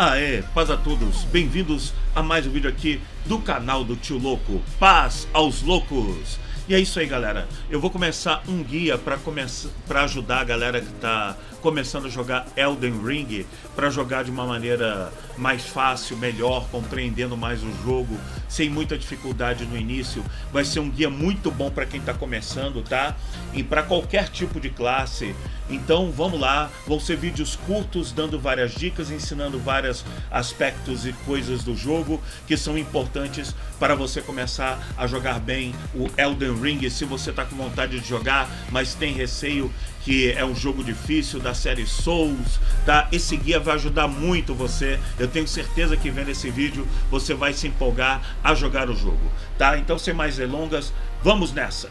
Aê, paz a todos, bem-vindos a mais um vídeo aqui do canal do Tio Louco, Paz aos Loucos. E é isso aí, galera. Eu vou começar um guia para começar para ajudar a galera que está começando a jogar Elden Ring, para jogar de uma maneira mais fácil, melhor, compreendendo mais o jogo, sem muita dificuldade no início. Vai ser um guia muito bom para quem está começando, tá? E para qualquer tipo de classe. Então, vamos lá. Vão ser vídeos curtos dando várias dicas, ensinando vários aspectos e coisas do jogo que são importantes para você começar a jogar bem o Elden Ring. Se você está com vontade de jogar, mas tem receio que é um jogo difícil da série Souls, tá? Esse guia vai ajudar muito você. Eu tenho certeza que vendo esse vídeo você vai se empolgar a jogar o jogo, tá? Então, sem mais delongas, vamos nessa.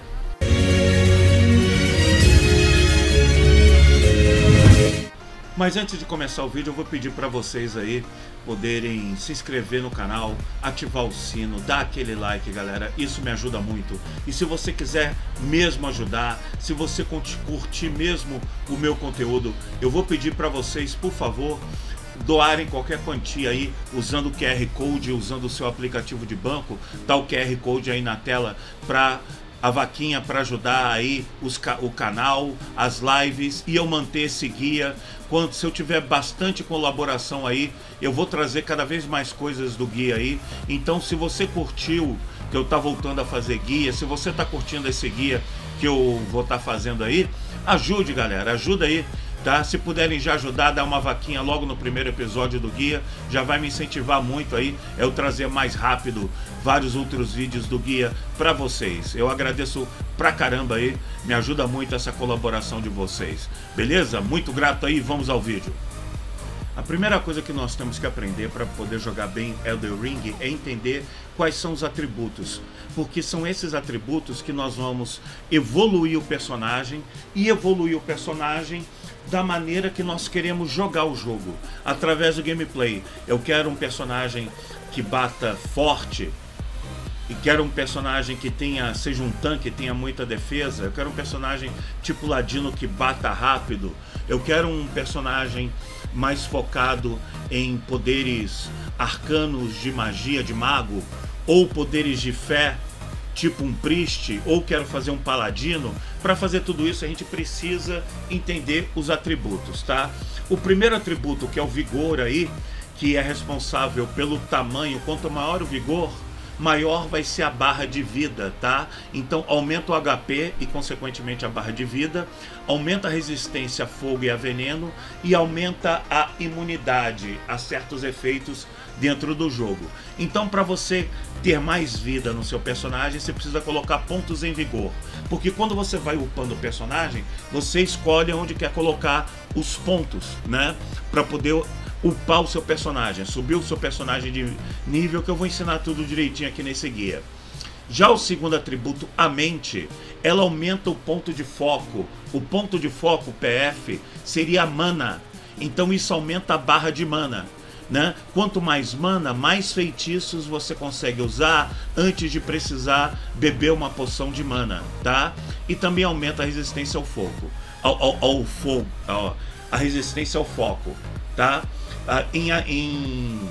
Mas antes de começar o vídeo, eu vou pedir para vocês aí poderem se inscrever no canal, ativar o sino, dar aquele like, galera. Isso me ajuda muito. E se você quiser mesmo ajudar, se você curtir mesmo o meu conteúdo, eu vou pedir para vocês, por favor, doarem qualquer quantia aí usando o QR Code, usando o seu aplicativo de banco, tá o QR Code aí na tela para a vaquinha para ajudar aí os, o canal, as lives e eu manter esse guia. Quando se eu tiver bastante colaboração aí, eu vou trazer cada vez mais coisas do guia aí. Então, se você curtiu que eu tá voltando a fazer guia, se você tá curtindo esse guia que eu vou estar tá fazendo aí, ajude, galera, ajuda aí tá? Se puderem já ajudar, dar uma vaquinha logo no primeiro episódio do guia, já vai me incentivar muito aí eu trazer mais rápido vários outros vídeos do guia para vocês. Eu agradeço pra caramba aí, me ajuda muito essa colaboração de vocês. Beleza? Muito grato aí, vamos ao vídeo. A primeira coisa que nós temos que aprender para poder jogar bem Elden Ring é entender quais são os atributos, porque são esses atributos que nós vamos evoluir o personagem e evoluir o personagem da maneira que nós queremos jogar o jogo, através do gameplay. Eu quero um personagem que bata forte, e quero um personagem que tenha seja um tanque, tenha muita defesa. Eu quero um personagem tipo ladino que bata rápido. Eu quero um personagem mais focado em poderes arcanos de magia de mago ou poderes de fé tipo um priest, ou quero fazer um paladino, para fazer tudo isso a gente precisa entender os atributos, tá? O primeiro atributo, que é o vigor aí, que é responsável pelo tamanho, quanto maior o vigor, maior vai ser a barra de vida, tá? Então aumenta o HP e consequentemente a barra de vida, aumenta a resistência a fogo e a veneno e aumenta a imunidade a certos efeitos dentro do jogo. Então para você ter mais vida no seu personagem, você precisa colocar pontos em vigor, porque quando você vai upando o personagem, você escolhe onde quer colocar os pontos, né? Para poder upar o seu personagem, subir o seu personagem de nível, que eu vou ensinar tudo direitinho aqui nesse guia. Já o segundo atributo, a mente, ela aumenta o ponto de foco. O ponto de foco, PF, seria a mana. Então isso aumenta a barra de mana. Né? Quanto mais mana, mais feitiços você consegue usar antes de precisar beber uma poção de mana, tá? E também aumenta a resistência ao fogo, ao, ao, ao fogo, a resistência ao foco, tá? Ah, em, em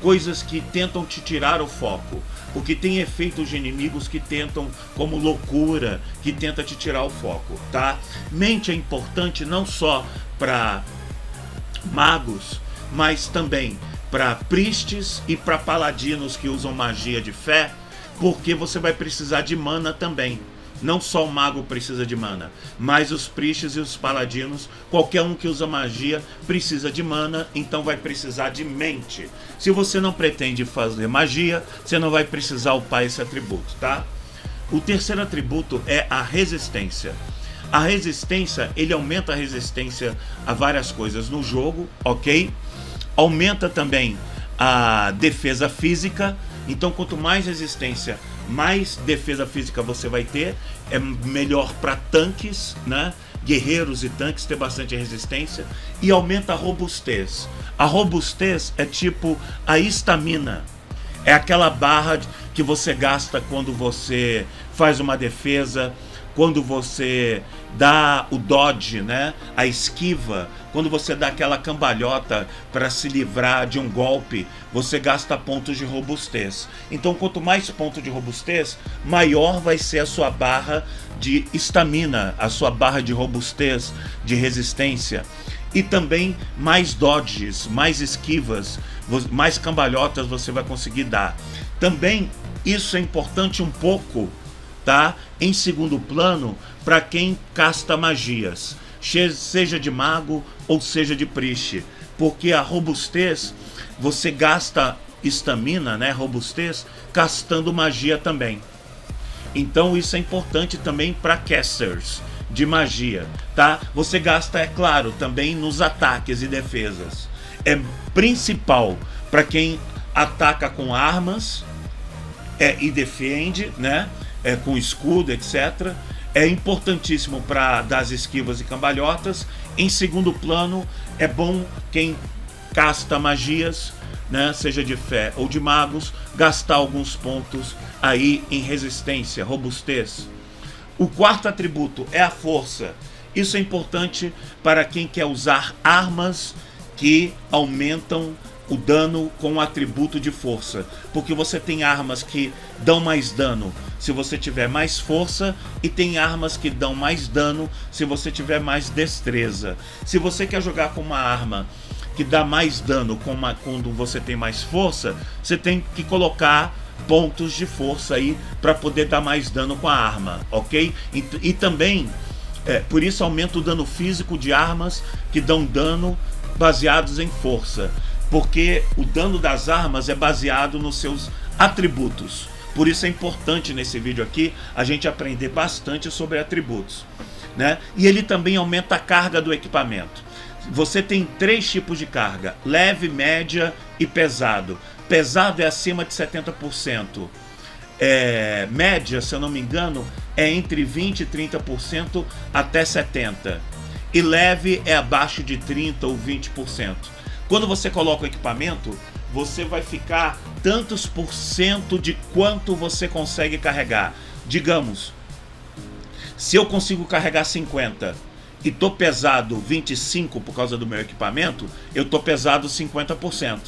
coisas que tentam te tirar o foco. Porque tem efeitos de inimigos que tentam, como loucura, que tenta te tirar o foco, tá? Mente é importante não só para magos, mas também para pristes e para paladinos que usam magia de fé, porque você vai precisar de mana também. Não só o mago precisa de mana, mas os pristes e os paladinos, qualquer um que usa magia precisa de mana, então vai precisar de mente. Se você não pretende fazer magia, você não vai precisar upar esse atributo, tá? O terceiro atributo é a resistência. A resistência, ele aumenta a resistência a várias coisas no jogo, ok? Aumenta também a defesa física. Então, quanto mais resistência mais defesa física você vai ter, é melhor para tanques, né? Guerreiros e tanques ter bastante resistência e aumenta a robustez. A robustez é tipo a estamina. É aquela barra que você gasta quando você faz uma defesa quando você dá o dodge, né? A esquiva, quando você dá aquela cambalhota para se livrar de um golpe, você gasta pontos de robustez. Então, quanto mais ponto de robustez, maior vai ser a sua barra de estamina, a sua barra de robustez, de resistência. E também mais dodges, mais esquivas, mais cambalhotas você vai conseguir dar. Também isso é importante um pouco tá? Em segundo plano, para quem casta magias, seja de mago ou seja de priest, porque a robustez você gasta estamina, né, robustez, castando magia também. Então isso é importante também para casters de magia, tá? Você gasta, é claro, também nos ataques e defesas. É principal para quem ataca com armas é, e defende, né? É, com escudo, etc. É importantíssimo para dar as esquivas e cambalhotas. Em segundo plano, é bom quem casta magias, né, seja de fé ou de magos, gastar alguns pontos aí em resistência, robustez. O quarto atributo é a força. Isso é importante para quem quer usar armas que aumentam o dano com o atributo de força, porque você tem armas que dão mais dano se você tiver mais força e tem armas que dão mais dano se você tiver mais destreza. Se você quer jogar com uma arma que dá mais dano uma, quando você tem mais força, você tem que colocar pontos de força aí para poder dar mais dano com a arma, ok? E, e também é, por isso aumenta o dano físico de armas que dão dano baseados em força porque o dano das armas é baseado nos seus atributos. Por isso é importante nesse vídeo aqui a gente aprender bastante sobre atributos. Né? E ele também aumenta a carga do equipamento. Você tem três tipos de carga: leve, média e pesado. Pesado é acima de 70%. É, média, se eu não me engano, é entre 20% e 30% até 70%. E leve é abaixo de 30% ou 20%. Quando você coloca o equipamento, você vai ficar tantos por cento de quanto você consegue carregar. Digamos, se eu consigo carregar 50 e tô pesado 25 por causa do meu equipamento, eu tô pesado 50%.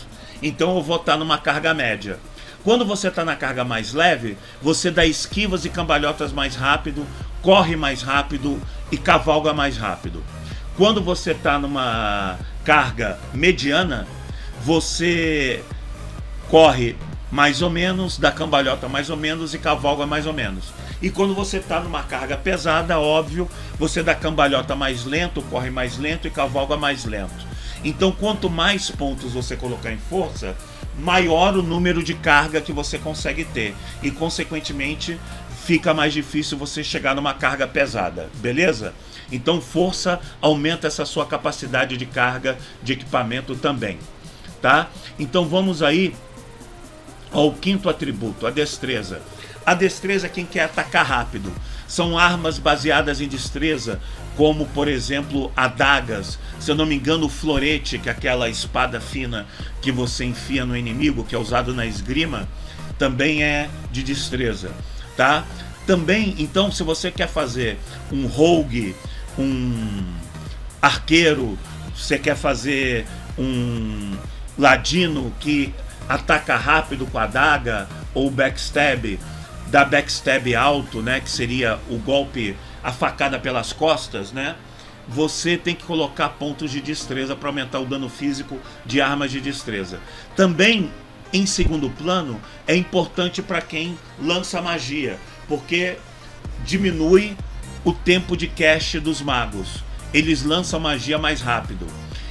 Então eu vou estar numa carga média. Quando você está na carga mais leve, você dá esquivas e cambalhotas mais rápido, corre mais rápido e cavalga mais rápido. Quando você está numa carga mediana, você corre mais ou menos, dá cambalhota mais ou menos e cavalga mais ou menos. E quando você está numa carga pesada, óbvio, você dá cambalhota mais lento, corre mais lento e cavalga mais lento. Então, quanto mais pontos você colocar em força, maior o número de carga que você consegue ter. E, consequentemente, fica mais difícil você chegar numa carga pesada, beleza? Então, força aumenta essa sua capacidade de carga de equipamento também, tá? Então, vamos aí ao quinto atributo, a destreza. A destreza é quem quer atacar rápido. São armas baseadas em destreza, como por exemplo adagas. Se eu não me engano, o florete, que é aquela espada fina que você enfia no inimigo, que é usado na esgrima, também é de destreza, tá? Também, então, se você quer fazer um rogue um arqueiro, você quer fazer um ladino que ataca rápido com a daga ou backstab, dá backstab alto, né, que seria o golpe a facada pelas costas, né? Você tem que colocar pontos de destreza para aumentar o dano físico de armas de destreza. Também em segundo plano é importante para quem lança magia, porque diminui o tempo de cast dos magos. Eles lançam magia mais rápido.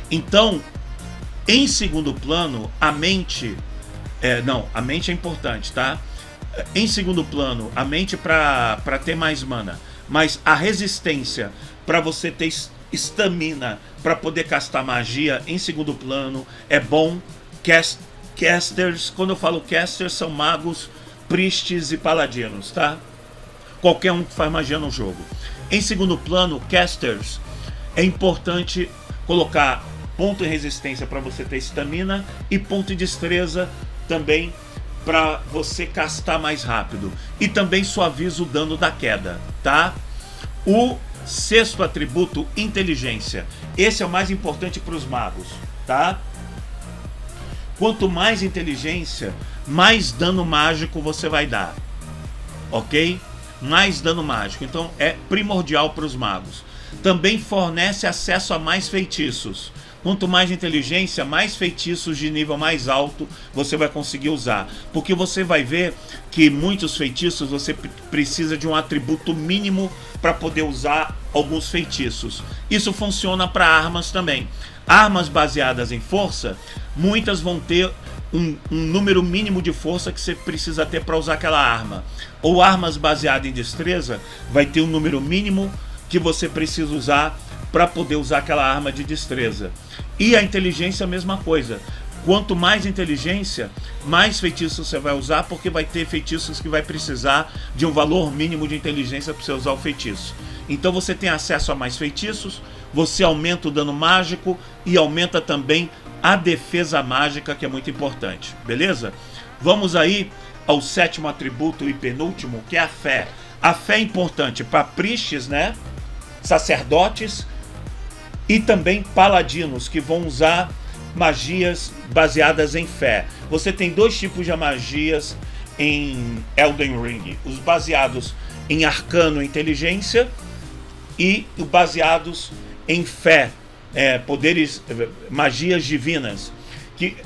Então, em segundo plano, a mente. É, não, a mente é importante, tá? Em segundo plano, a mente para ter mais mana. Mas a resistência para você ter estamina para poder castar magia em segundo plano é bom. Cast, casters, quando eu falo casters, são magos, priests e paladinos, tá? Qualquer um que faz magia no jogo. Em segundo plano, casters, é importante colocar ponto de resistência para você ter estamina e ponto de destreza também para você castar mais rápido. E também suaviza o dano da queda, tá? o sexto atributo, inteligência. Esse é o mais importante para os magos, tá? Quanto mais inteligência, mais dano mágico você vai dar. Ok? Mais dano mágico. Então é primordial para os magos. Também fornece acesso a mais feitiços. Quanto mais inteligência, mais feitiços de nível mais alto você vai conseguir usar. Porque você vai ver que muitos feitiços você precisa de um atributo mínimo para poder usar alguns feitiços. Isso funciona para armas também. Armas baseadas em força, muitas vão ter um, um, número mínimo de força que você precisa ter para usar aquela arma. Ou armas baseadas em destreza, vai ter um número mínimo que você precisa usar para poder usar aquela arma de destreza. E a inteligência a mesma coisa. Quanto mais inteligência, mais feitiços você vai usar, porque vai ter feitiços que vai precisar de um valor mínimo de inteligência para você usar o feitiço. Então você tem acesso a mais feitiços, você aumenta o dano mágico e aumenta também a defesa mágica, que é muito importante. Beleza? Vamos aí ao sétimo atributo e penúltimo, que é a fé. A fé é importante para pristes, né? Sacerdotes e também paladinos que vão usar magias baseadas em fé. Você tem dois tipos de magias em Elden Ring: os baseados em arcano inteligência e os baseados em fé, é, poderes, magias divinas. Que,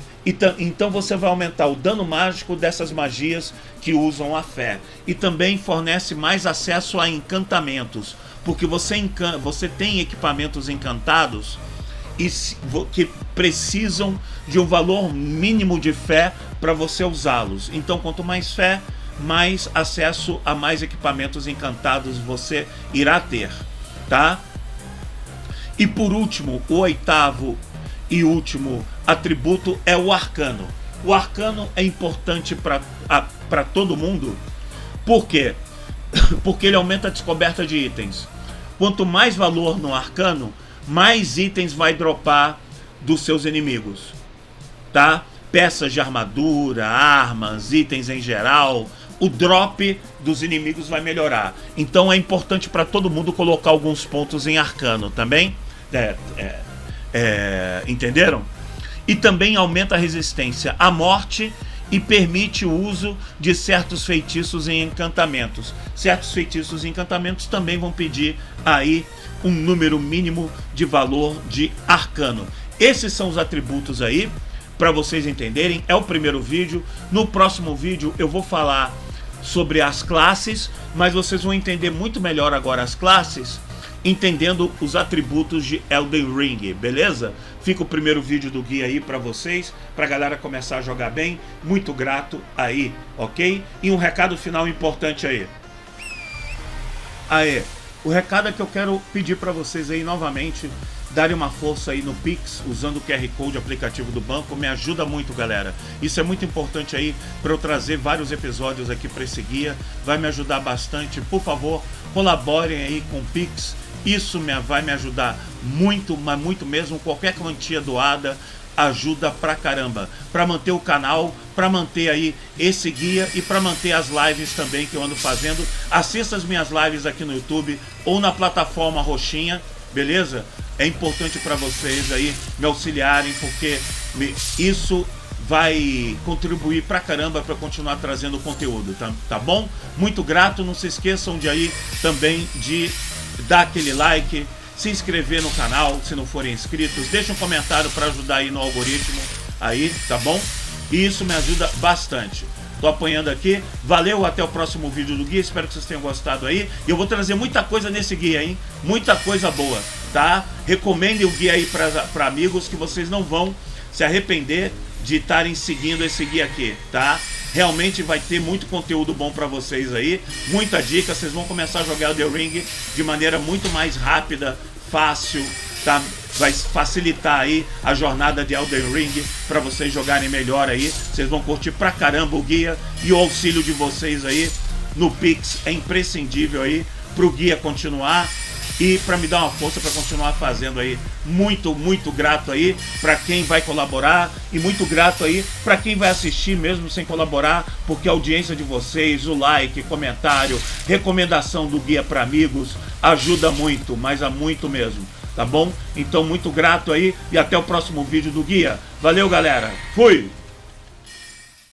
então, você vai aumentar o dano mágico dessas magias que usam a fé. E também fornece mais acesso a encantamentos porque você, você tem equipamentos encantados e que precisam de um valor mínimo de fé para você usá-los. Então, quanto mais fé, mais acesso a mais equipamentos encantados você irá ter, tá? E por último, o oitavo e último atributo é o arcano. O arcano é importante para todo mundo, por quê? Porque ele aumenta a descoberta de itens. Quanto mais valor no arcano, mais itens vai dropar dos seus inimigos. Tá? Peças de armadura, armas, itens em geral, o drop dos inimigos vai melhorar. Então é importante para todo mundo colocar alguns pontos em arcano também. É, é, é, entenderam? E também aumenta a resistência à morte e permite o uso de certos feitiços e encantamentos. Certos feitiços e encantamentos também vão pedir aí um número mínimo de valor de arcano. Esses são os atributos aí para vocês entenderem. É o primeiro vídeo. No próximo vídeo eu vou falar sobre as classes, mas vocês vão entender muito melhor agora as classes entendendo os atributos de Elden Ring, beleza? Fica o primeiro vídeo do guia aí para vocês, para a galera começar a jogar bem. Muito grato aí, ok? E um recado final importante aí. Aê, o recado é que eu quero pedir para vocês aí novamente darem uma força aí no Pix, usando o QR Code aplicativo do banco, me ajuda muito, galera. Isso é muito importante aí para eu trazer vários episódios aqui para esse guia, vai me ajudar bastante. Por favor, colaborem aí com o Pix isso me, vai me ajudar muito, mas muito mesmo. Qualquer quantia doada ajuda pra caramba. Para manter o canal, para manter aí esse guia e para manter as lives também que eu ando fazendo. Assista as minhas lives aqui no YouTube ou na plataforma Roxinha, beleza? É importante para vocês aí me auxiliarem porque me, isso vai contribuir pra caramba para continuar trazendo conteúdo, tá, tá bom? Muito grato, não se esqueçam de aí também de dar aquele like, se inscrever no canal se não forem inscritos, deixa um comentário para ajudar aí no algoritmo aí, tá bom? E isso me ajuda bastante. Tô apanhando aqui. Valeu, até o próximo vídeo do guia. Espero que vocês tenham gostado aí. E eu vou trazer muita coisa nesse guia, hein? Muita coisa boa, tá? Recomendem o guia aí para amigos que vocês não vão se arrepender de estarem seguindo esse guia aqui, tá? Realmente vai ter muito conteúdo bom para vocês aí, muita dica, vocês vão começar a jogar The Ring de maneira muito mais rápida, fácil, tá? Vai facilitar aí a jornada de Elden Ring para vocês jogarem melhor aí. Vocês vão curtir pra caramba o guia e o auxílio de vocês aí no Pix é imprescindível aí pro guia continuar e para me dar uma força para continuar fazendo aí Muito, muito grato aí para quem vai colaborar e muito grato aí para quem vai assistir mesmo sem colaborar, porque a audiência de vocês, o like, comentário, recomendação do guia para amigos ajuda muito, mas há muito mesmo, tá bom? Então muito grato aí e até o próximo vídeo do guia. Valeu, galera. Fui.